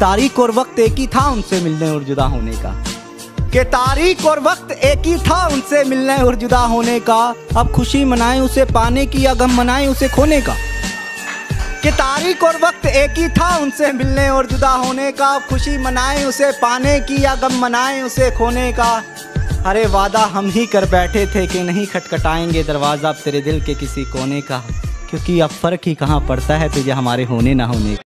तारीख और वक्त एक ही था उनसे मिलने और जुदा होने का। कि तारीख और वक्त एक ही था उनसे मिलने और जुदा होने का। अब खुशी मनाए उसे पाने की या गम मनाए उसे खोने का। कि तारीख और वक्त एक ही था उनसे मिलने और जुदा होने का। अब खुशी मनाए उसे पाने की या गम मनाए उसे खोने का। अरे वादा हम ही कर बैठे थे कि नहीं खटखटाएँगे दरवाज़ा तेरे दिल के किसी कोने का। क्योंकि अब फ़र्क ही कहाँ पड़ता है तुझे हमारे होने ना होने का।